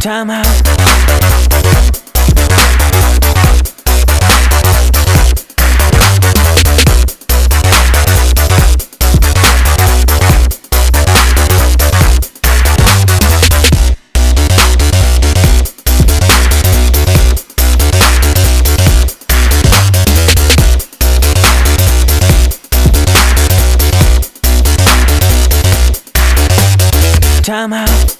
Time out. time out.